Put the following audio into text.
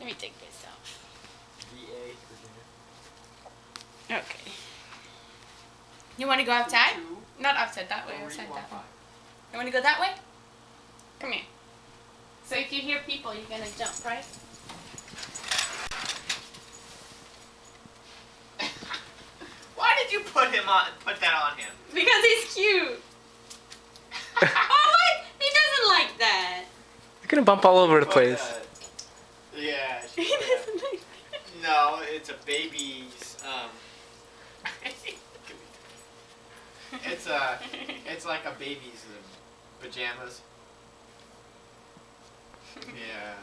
Let me take this off. VA. Okay. You want to go outside? Two, Not outside, that way. three, Outside that way. You want to go that way? Come here. So if you hear people, you're gonna jump, right? Why did you put him on? Put that on him? Because he's cute. oh my! He doesn't like that. You're gonna bump all over the Put place. that- Yeah. she He put that. doesn't like No, it's a baby's. Um. it's a. It's like a baby's um, pajamas. Yeah.